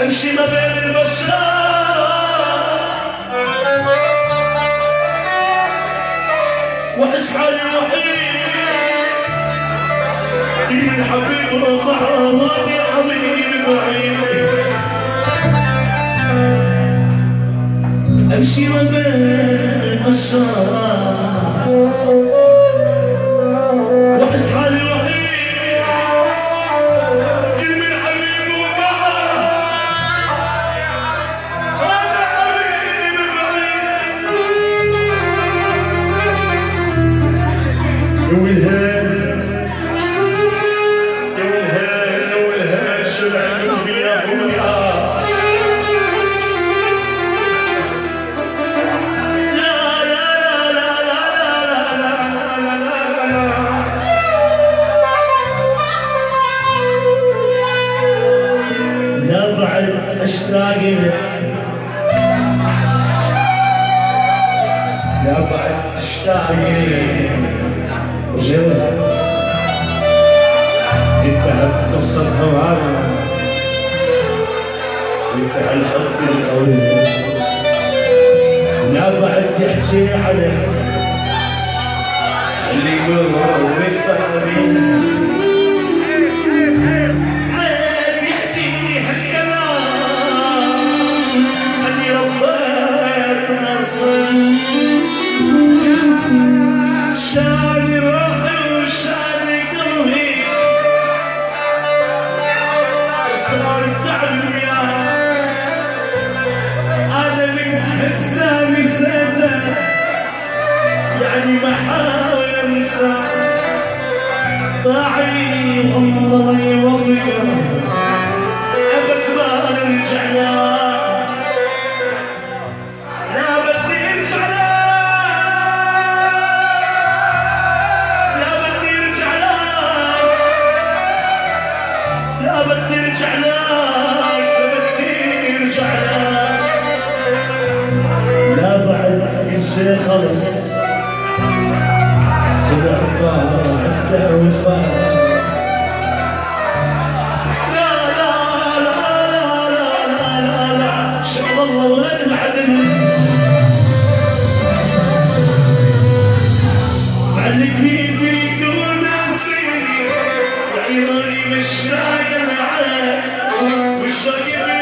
امشي ما بين البشر. واحس حالي وحيد. من حبيب الله يا حبيبي بعيد امشي ما بين البشر. اشتاق لك يا بعد أشتاق لك جاوب انتهت قصة هوانا وانتهى الحب القوي. لا بعد يحكي عليه. اللي يمر ويفهمين Shining عني ما حاول أنسى. ضاعي وانظري ابد ما نرجع لا ترجع لك ترجع لك لا بعد في شيء خلص يضلني مش لاقي معاه مش راكب